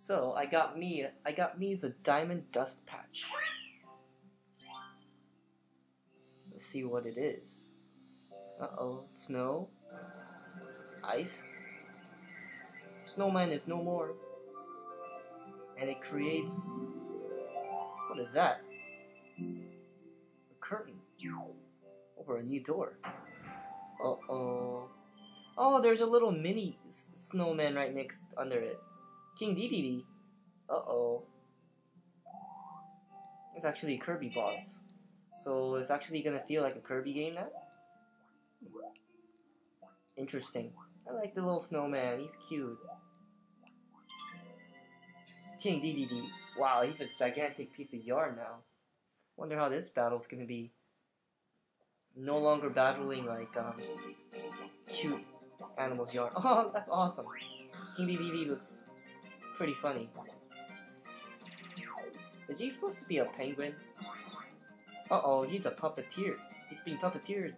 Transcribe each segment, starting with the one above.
So I got me I got me a diamond dust patch. Let's see what it is. Uh oh, snow, ice. Snowman is no more. And it creates what is that? A curtain over a new door. Uh oh. Oh, there's a little mini snowman right next under it. King Dedede. Uh oh. It's actually a Kirby boss. So it's actually gonna feel like a Kirby game now? Interesting. I like the little snowman, he's cute. King Dedede. Wow, he's a gigantic piece of yarn now. Wonder how this battle's gonna be. No longer battling like um cute animals yarn. Oh, that's awesome. King Dedede looks pretty funny. Is he supposed to be a penguin? Uh oh, he's a puppeteer. He's being puppeteered.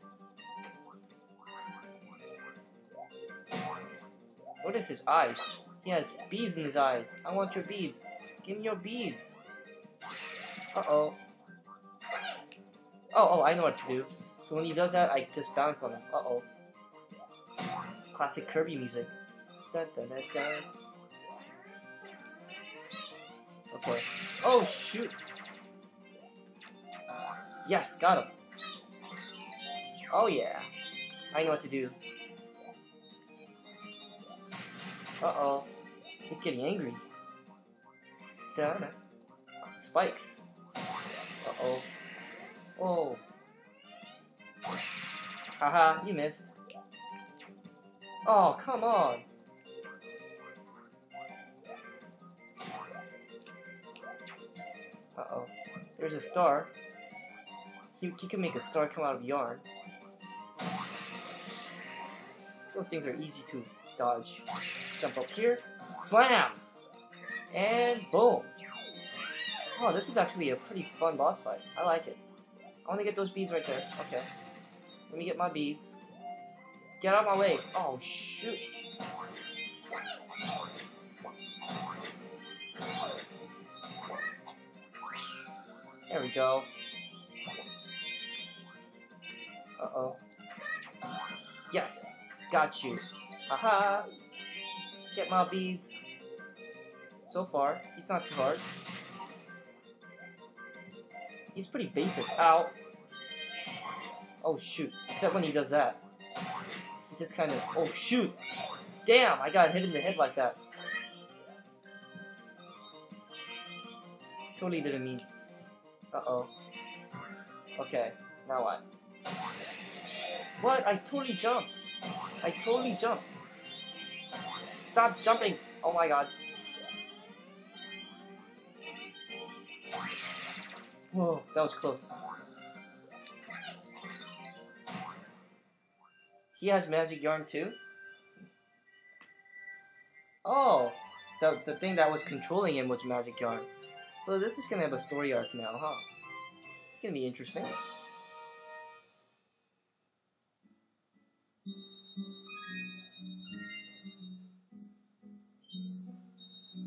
What is his eyes? He has beads in his eyes. I want your beads. Give me your beads. Uh oh. Oh, I know what to do. So when he does that, I just bounce on him. Uh oh. Classic Kirby music. Dun, dun, dun. Oh, shoot. Yes, got him. Oh, yeah. I know what to do. Uh-oh. He's getting angry. Dun. Spikes. Uh-oh. Oh. Haha, you missed. Oh, come on. Uh-oh. There's a star. He, he can make a star come out of yarn. Those things are easy to dodge. Jump up here. Slam! And boom. Oh, this is actually a pretty fun boss fight. I like it. I want to get those beads right there. Okay. Let me get my beads. Get out of my way. Oh, shoot. There we go. Uh-oh. Yes. Got you. Haha. Get my beads. So far, he's not too hard. He's pretty basic. Ow. Oh shoot. Except when he does that. He just kind of... Oh shoot! Damn, I got hit in the head like that. Totally didn't mean. Uh-oh. Okay, now what? What? I totally jumped. I totally jumped. Stop jumping! Oh my god. Whoa, that was close. He has magic yarn too? Oh! The, the thing that was controlling him was magic yarn. So this is gonna have a story arc now, huh? It's gonna be interesting.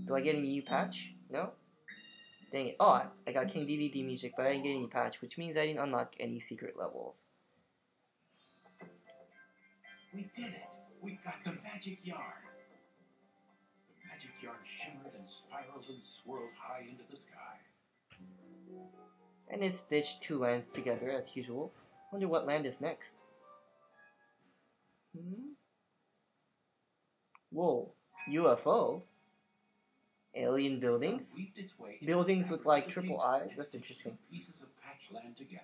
Do I get any new patch? No? Dang it. Oh, I, got King Dedede music, but I didn't get any patch, which means I didn't unlock any secret levels. We did it. We got the magic yarn. Shimmered and spiraled and swirled high into the sky. And it stitched two lands together as usual. Wonder what land is next. Hmm? Whoa. UFO? Alien buildings? Weaved its way into Buildings with, like, triple eyes? That's interesting. Pieces of patch land together.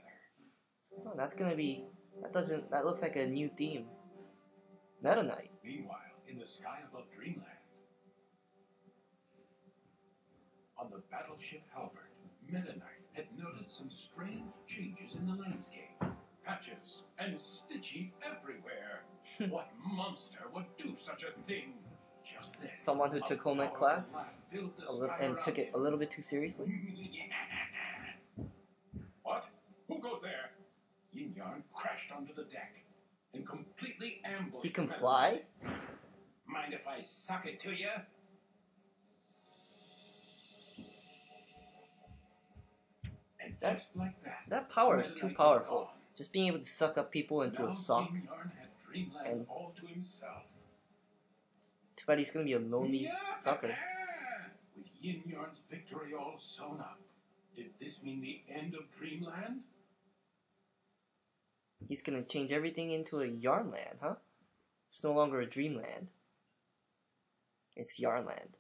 Oh, that's gonna be. That doesn't. That looks like a new theme. Meta Knight. Meanwhile, in the sky above Dreamland, on the battleship Halberd, Meta Knight had noticed some strange changes in the landscape. Patches and stitching everywhere. what monster would do such a thing? Just then, Someone who took home powerful class laugh the a li- and took it a little bit too seriously. what? Who goes there? Yin Yarn crashed onto the deck and completely ambushed. He can fly? Mind if I suck it to you? Like that. That power is too powerful. Just being able to suck up people into now a sock. King Yarn had Dreamland and- all to himself. Too bad he's gonna be a lonely Yeah. sucker. With Yin Yarn's victory all sewn up, did this mean the end of Dreamland? He's gonna change everything into a Yarnland, huh? It's no longer a dreamland. It's Yarnland.